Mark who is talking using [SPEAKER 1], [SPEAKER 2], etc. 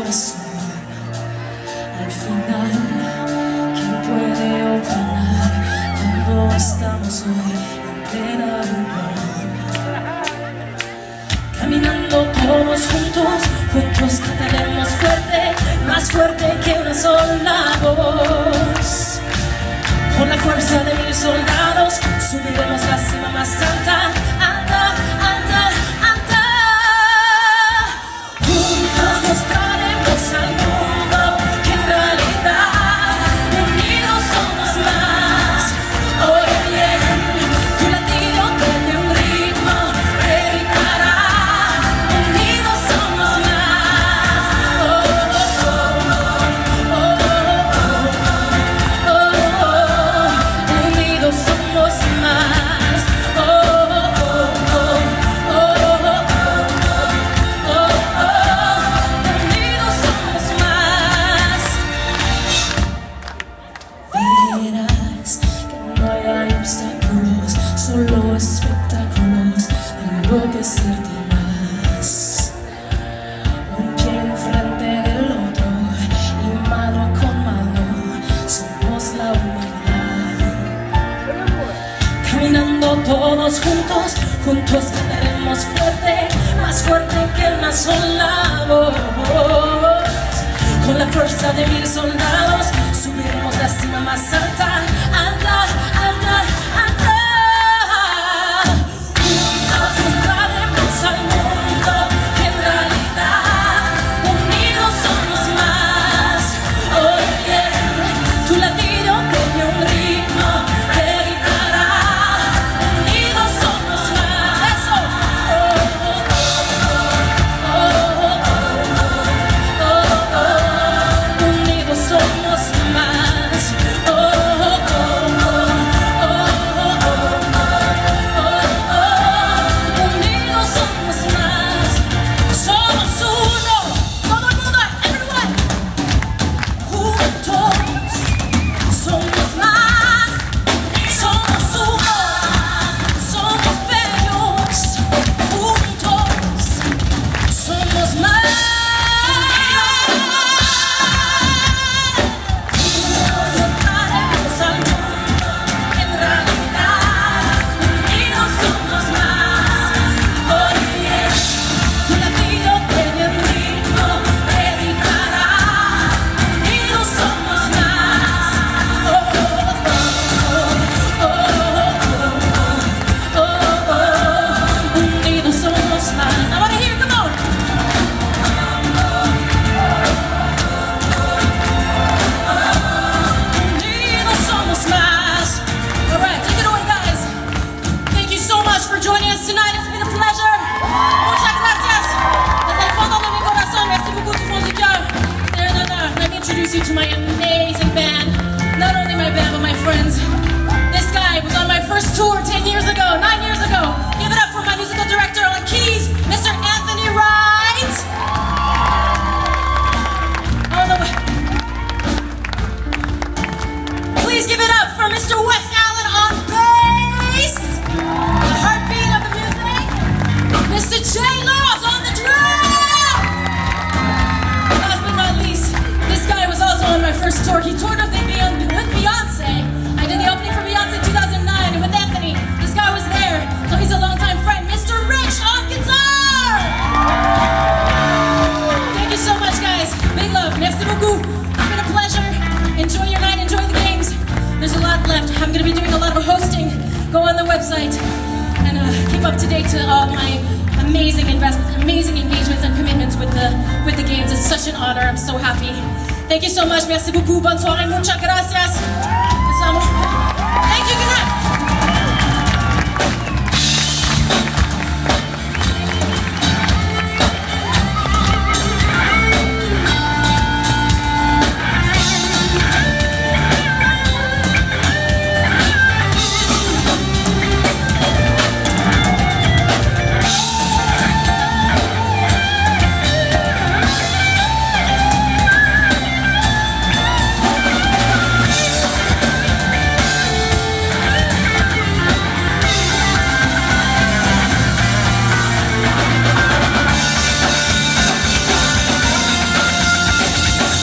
[SPEAKER 1] Al final, ¿quién puede opinar cuando estamos hoy en plena? Caminando todos juntos, juntos cantaremos fuerte, más fuerte que una sola juntos, juntos cantaremos fuerte, más fuerte que una sola voz. Con la fuerza de mil soldados, subiremos to my amazing tour. He toured with, Beyonce. I did the opening for Beyonce in 2009 and with Anthony. This guy was there, so he's a longtime friend. Mr. Rich on guitar. Thank you so much, guys. Big love. Merci beaucoup. It's been a pleasure. Enjoy your night. Enjoy the games. There's a lot left. I'm going to be doing a lot of hosting. Go on the website and uh, keep up to date to all my amazing investments, amazing engagements and commitments with the with the games. It's such an honor. I'm so happy. Thank you so much. Merci beaucoup. Bonne soirée. Muchas gracias. Nos.